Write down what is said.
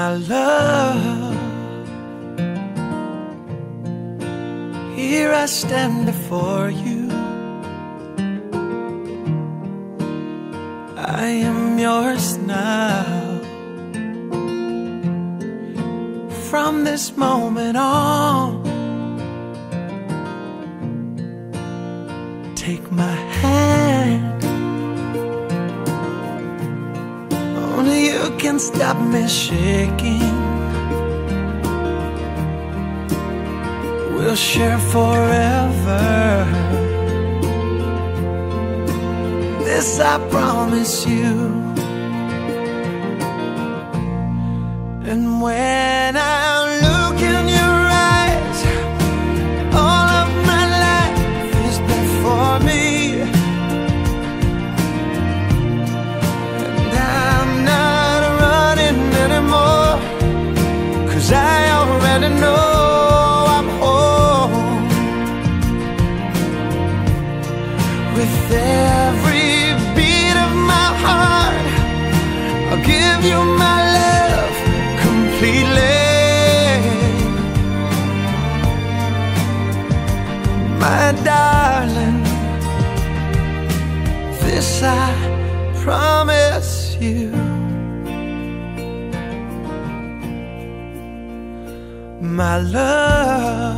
my love. Here I stand before you. I am yours now. From this moment on, take my hand. can stop me shaking. We'll share forever. This I promise you. And when I Yes, I promise you. My love